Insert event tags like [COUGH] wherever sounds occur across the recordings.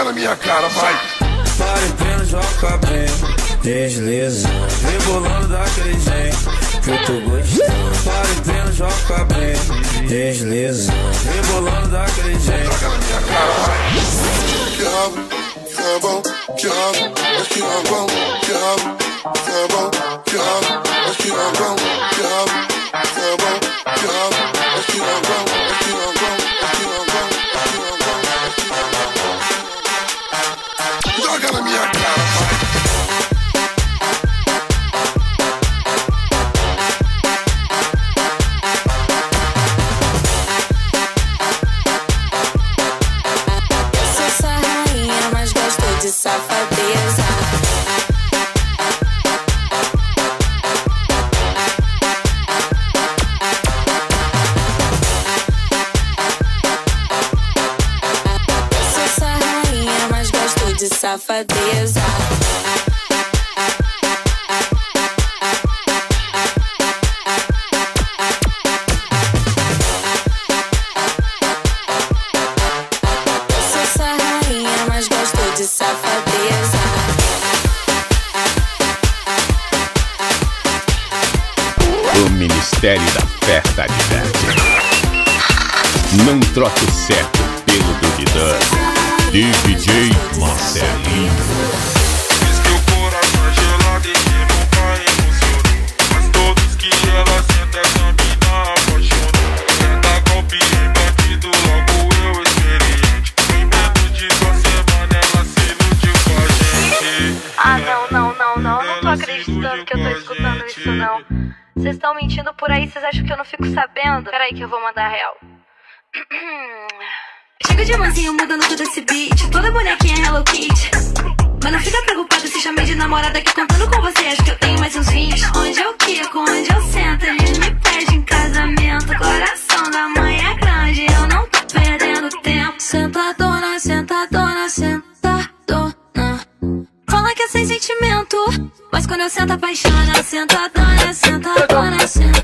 Joga na minha cara, vai. Pare, treino, joga o. Desliza. Vem daquele jeito que eu tô gostando. Pare, treino, joga o. Desliza. Vem daquele jeito. Joga na minha cara, vai. Diabo, diabo, diabo, diabo, diabo, diabo, diabo, diabo, diabo. Come on, come on, come on, come on, come on, come on. gonna be a clap. de safadeza. Ministério da Festa Diverte. Não troque o certo aí que eu uhum. vou mandar real. [CLEARS THROAT] Chega de mansinho mudando todo esse beat. Toda bonequinha é Hello Kitty. Mas não fica preocupado se chamei de namorada que contando com você acho que eu tenho mais uns 20. Onde eu quico, onde eu sento, eles me pedem casamento. Coração da mãe é grande, eu não tô perdendo tempo. Sentadona, sentadona, sentadona. Fala que é sem sentimento, mas quando eu sento apaixona. Sentadona, sentadona, sentadona.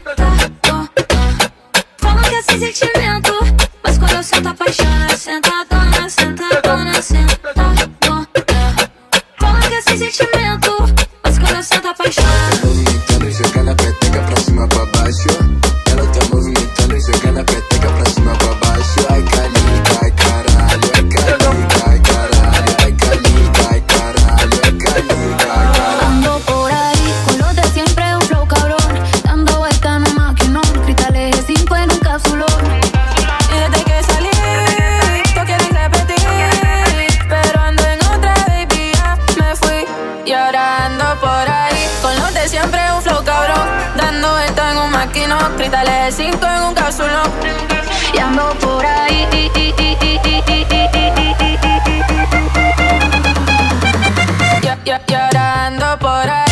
no, cristales cinco en un casulón. Y ando por ahí. Llorando por ahí.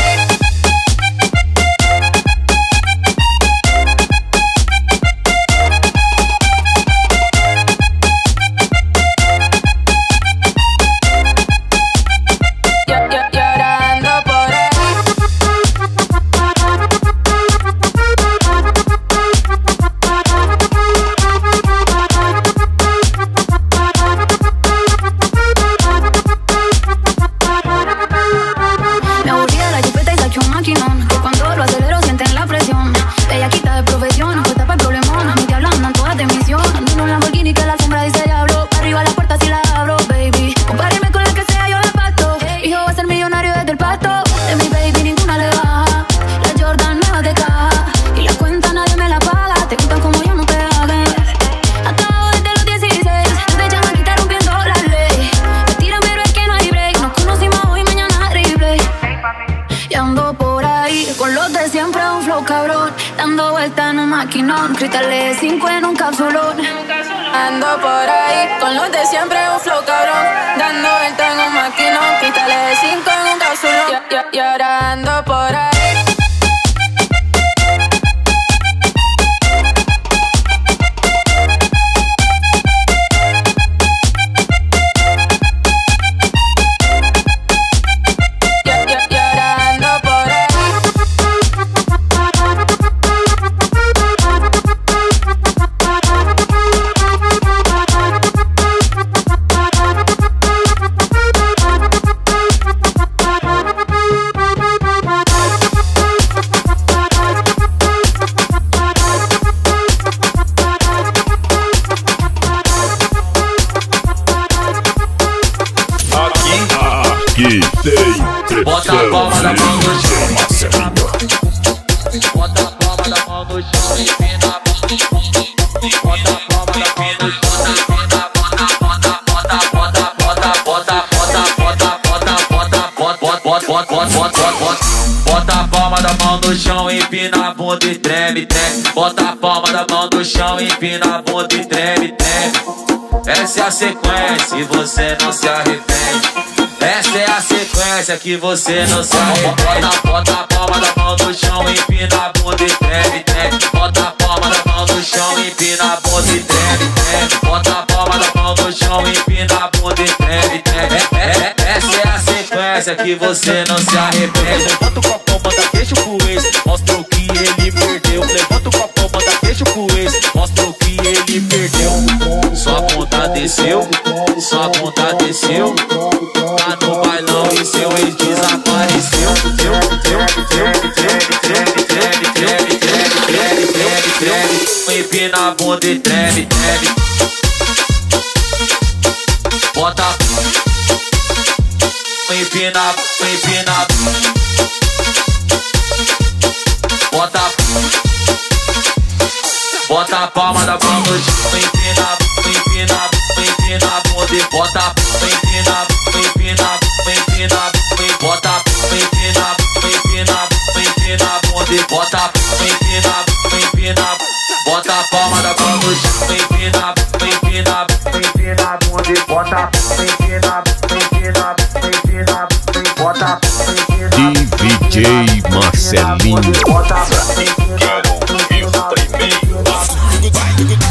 Que você não se arrepende. Bota a palma da mão no chão, empina a bunda e treme, treme. Bota a palma da mão no chão, empina a bunda e treme, treme. Bota a palma da mão no chão, empina a bunda e treme, treme. É, é, é, essa é a sequência que você não se arrepende. Levanta o copão, manda queixo pro ex, mostra o que ele perdeu. Levanta o copão, manda queixo pro ex, mostra o que ele perdeu. Sua conta desceu, sua conta desceu. vagabundo e treme, treme. Palma da mão no chão, empina, empina, empina a bunda e bota, empina, empina, empina, em- bota, empina, DJ Marcelinho. bota, empina,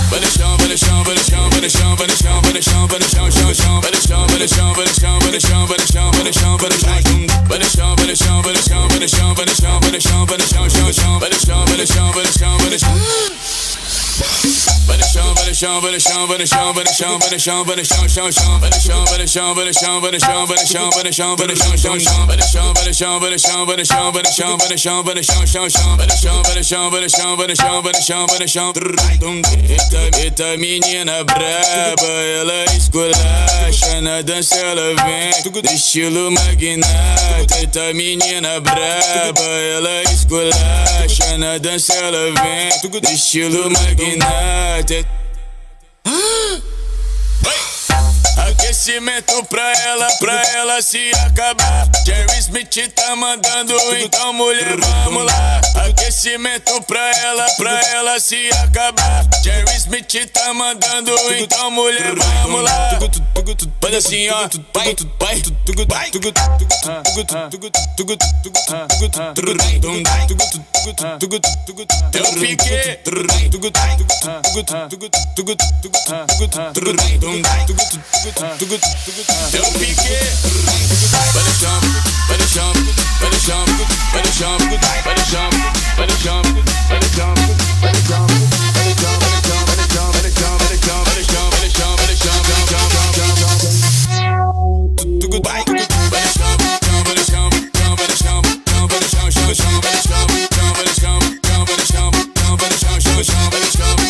Vai no chão, vai no chão, vai no chão, vai no chão, vai no chão, vai no chão, vai no chão, chão, chão. Vai no chão, vai no chão, vai no chão, vai no chão, vai no chão, vai no chão, vai no chão. Vai no chão, vai no chão, vai no chão, vai no chão, vai no chão, vai no chão, vai no chão, chão, chão. Vai no chão, vai no chão, vai no chão, vai no chão. Chão, chão, chão, chão, chão, chão, chão, chão, chão. Chão, chão, chão, chão, chão, chão, chão, chão, chão. Chão, chão, chão, chão, chão, chão, chão, chão, chão. Chão, chão, chão, chão, chão, Eita, menina braba, ela esculacha na dança, ela vem do estilo magnata. Eita menina braba, ela esculacha na dança, ela vem do estilo magnata. united. [GASPS] Aquecimento pra ela, pra ela se acabar. Jerry Smith tá mandando, então mulher, vamos lá. Aquecimento pra ela, pra ela se acabar. Jerry Smith tá mandando, então mulher, vamos lá. Faz assim, ó. Vai, vai, vai. Eu fiquei. Eu fiquei. Vai no chão, vai no chão, vai no chão, vai no chão, vai no chão, vai no chão, vai no chão, vai no chão, vai no chão, vai no chão, vai no chão, vai no chão, vai no chão, vai no chão, vai no chão, vai no chão, vai no chão, vai no chão, vai no chão, vai no Don't be scared. But it's jump, but it's jump, but it's jump, but it's jump, but it's jump, but it's jump, but it's jump, but it's jump. Goodbye. Let's go.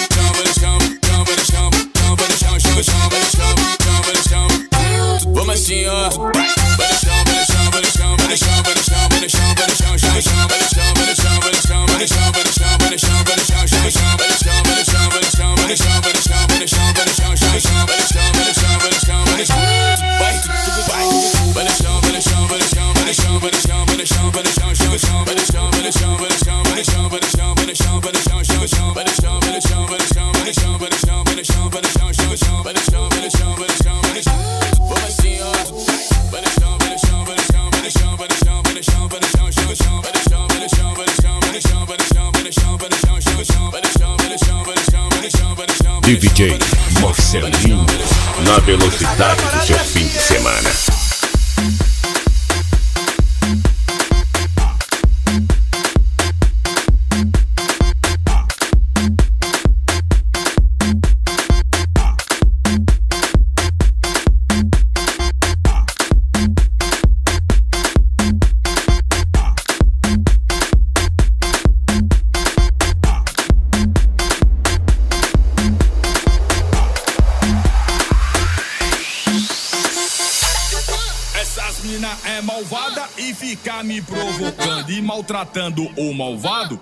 me provocando e maltratando o malvado.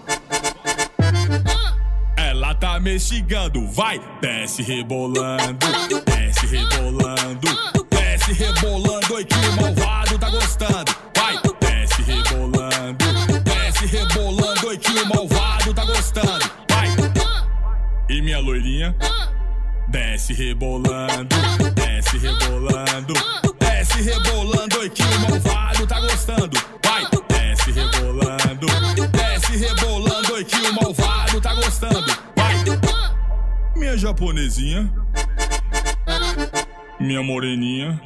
Ela tá mexigando, vai, desce rebolando, desce rebolando, desce rebolando, oi que o malvado tá gostando. Vai, desce rebolando, desce rebolando, oi que o malvado tá gostando. Vai, e minha loirinha, desce rebolando, desce rebolando desce rebolando, oi que o malvado tá gostando. Vai, desce rebolando, desce rebolando, oi que o malvado tá gostando. Vai, minha japonesinha, minha moreninha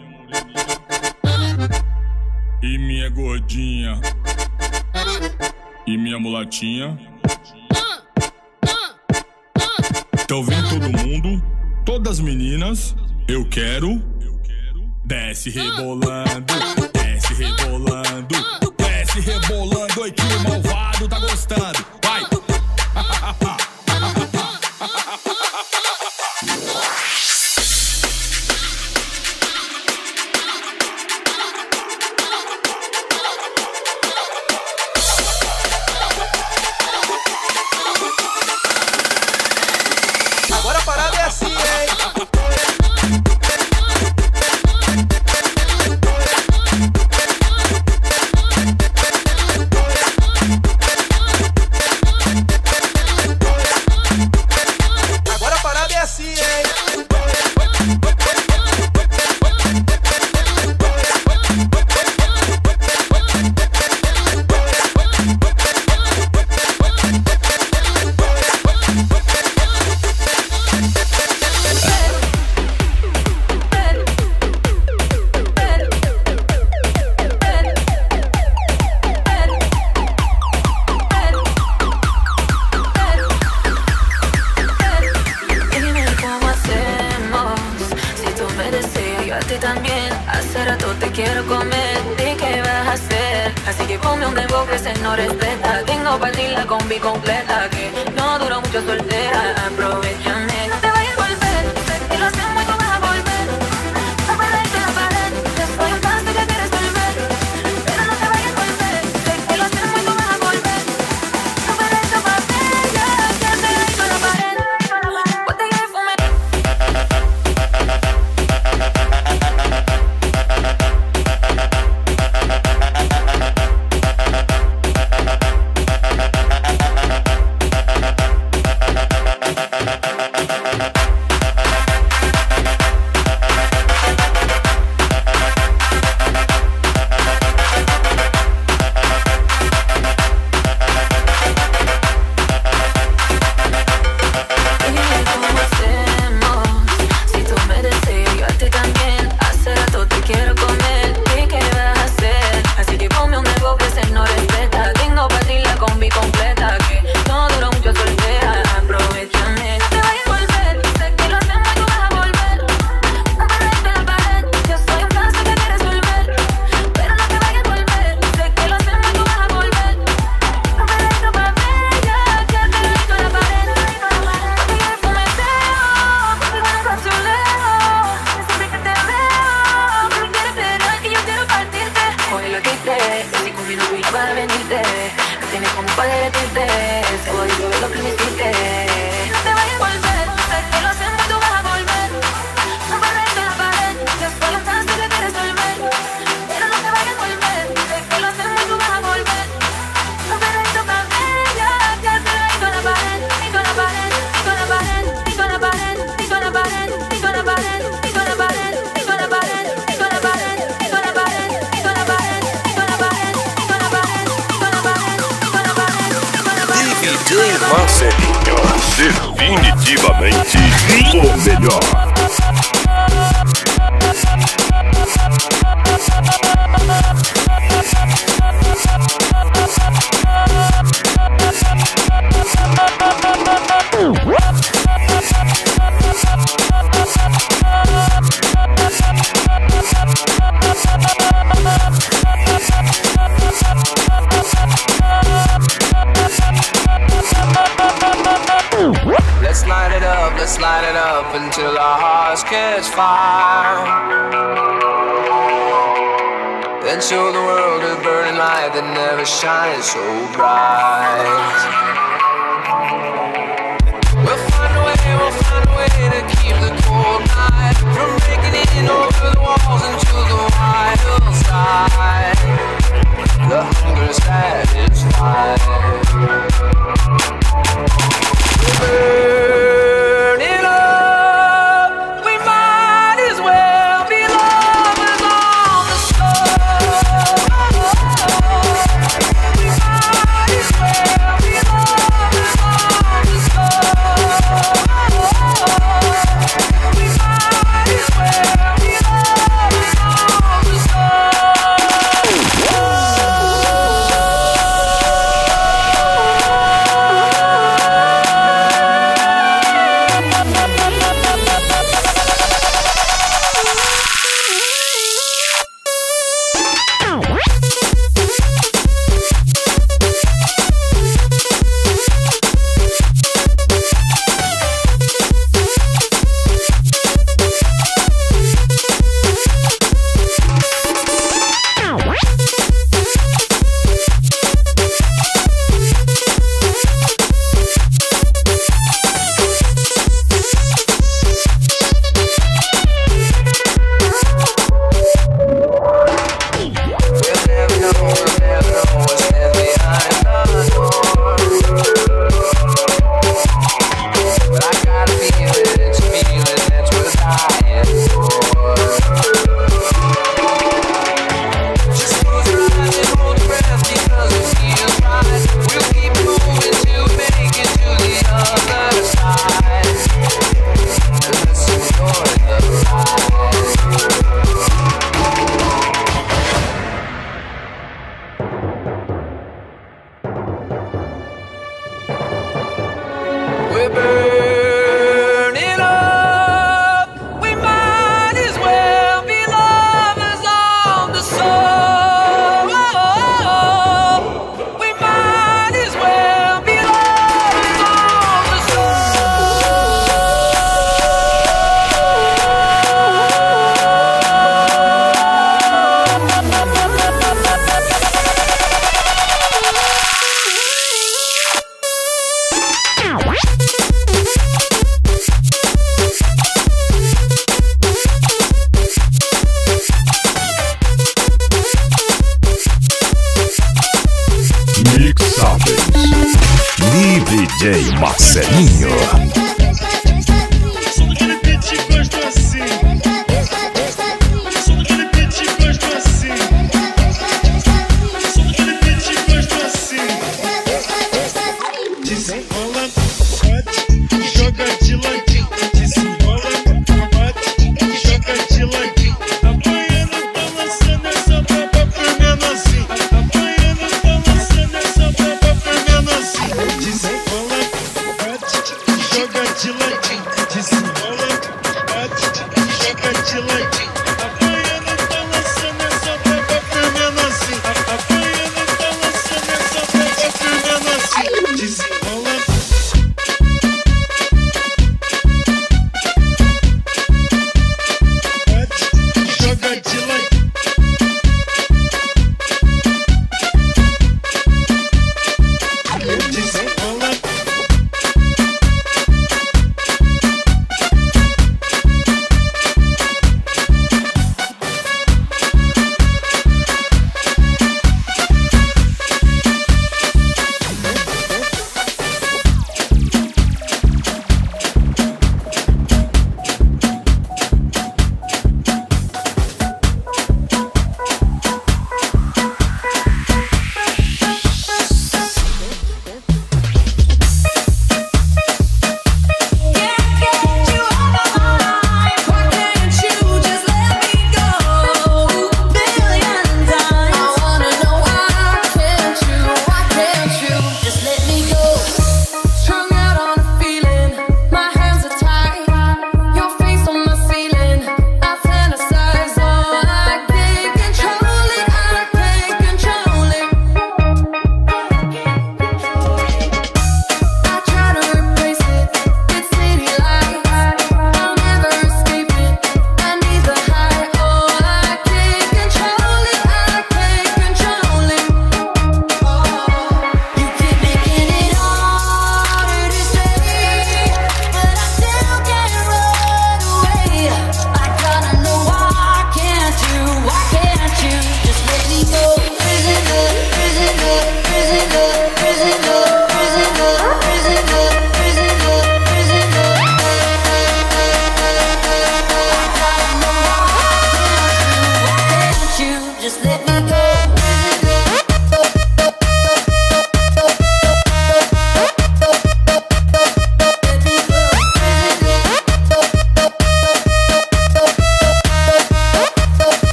e minha gordinha e minha mulatinha. Tá então vem todo mundo, todas meninas, eu quero. Desce rebolando, desce rebolando, desce rebolando, oi que malvado tá gostando. Vai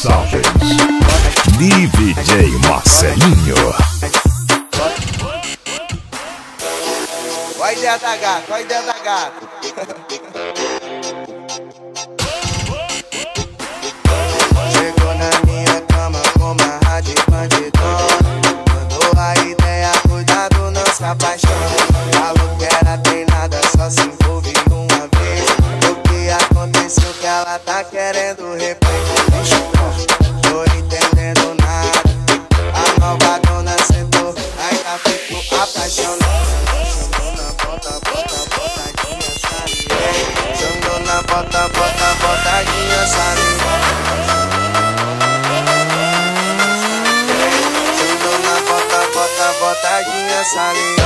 mixagens. DJ Marcelinho. Olha a ideia da gata, olha a ideia da [LAUGHS] gata. salir.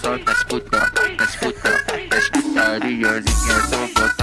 só na escuta, na escuta, na escutaria, ninguém é só você.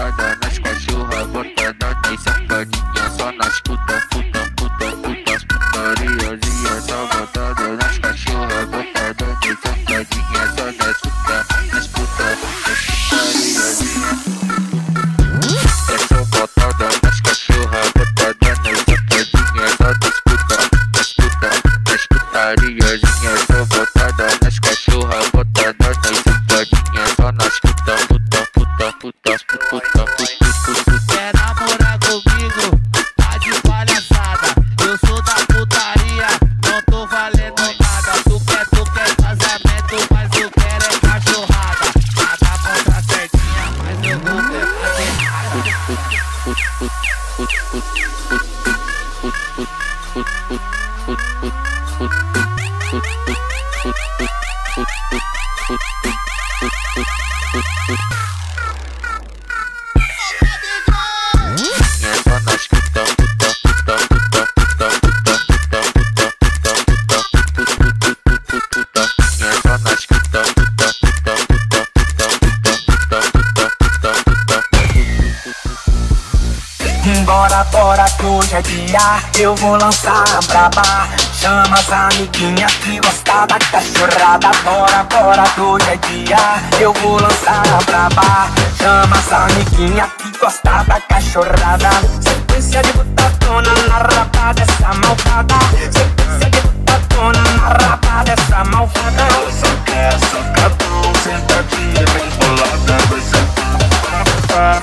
Bora, bora que hoje é dia. Eu vou lançar a braba. Chama as amiguinhas que gosta da cachorrada Bora, bora hoje dia dia Eu vou lançar a braba Chama as amiguinhas que gosta da cachorrada Sequência de botadona na rapa dessa malvada Sequência de botadona na rapa dessa malvada Eu só quero socadão, sentadinha bem bolada Vai sentar,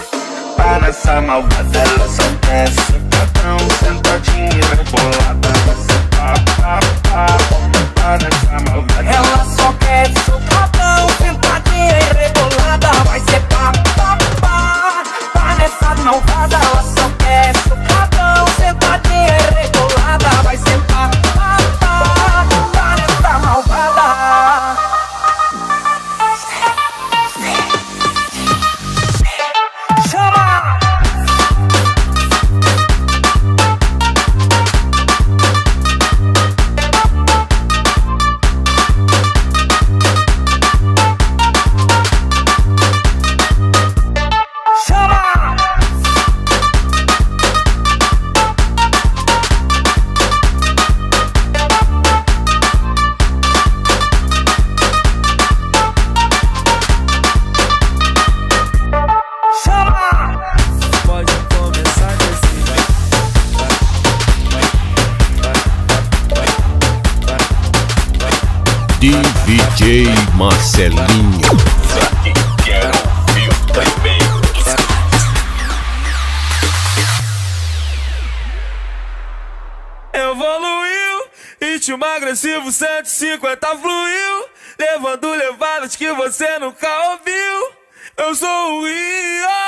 para essa malvada Ela só quer DJ Marcelinho. Evoluiu, ritmo agressivo 150 fluiu. Levando levadas que você nunca ouviu. Eu sou o Rio.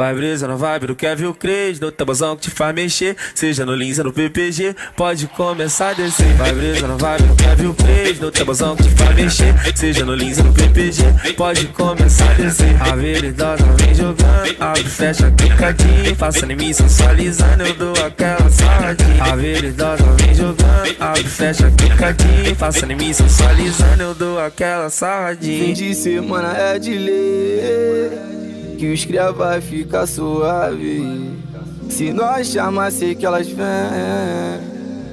Vai brisa na vibe do Kevin Cres, no tabuzão que te faz mexer. Seja no Lins ou no PPG, pode começar a descer. Vai brisa na vibe do Kevin Cres, no tabuzão que te faz mexer. Seja no Lins ou no PPG, pode começar a descer. A veridosa vem jogando, abre, fecha, clicadinho. Faça em mim sensualizando, eu dou aquela sarradinha. A veridosa vem jogando, abre, fecha, clicadinho. Faça em mim sensualizando, eu dou aquela sarradinha. Fim de semana é de lei Que os cria vai ficar suave. Se nós chamar, sei que elas vêm.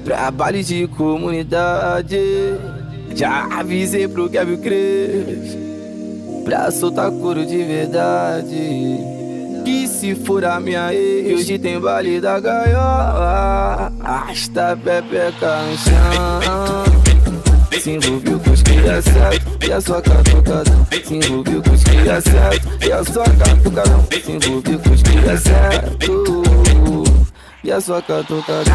Pra baile de comunidade Já avisei pro Kevin Cres Pra soltar couro de verdade. Que se for a minha ex Hoje tem baile da gaiola. Arrasta a pepeca no chão se envolveu com os cria certo e a sua catucadão Se envolveu com os cria certo e a sua catucadão Se envolveu com os cria certo e a sua catucadão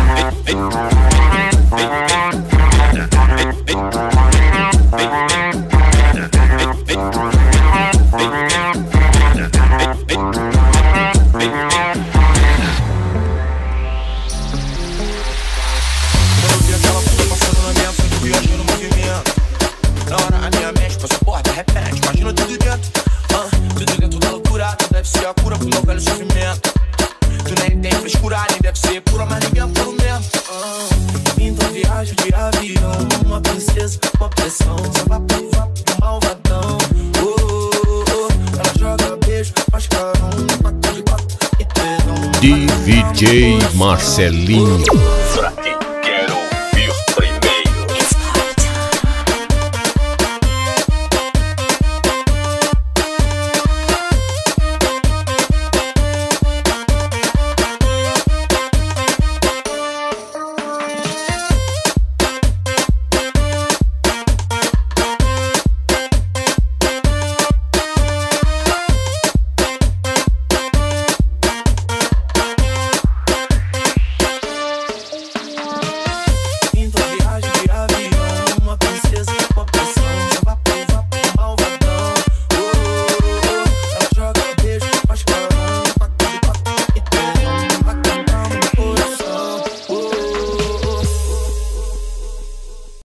pressão, vai pro malvadão. Oh, oh, oh, ela joga beijo, faz carão, quatro de quatro e dedão. DJ Marcelinho.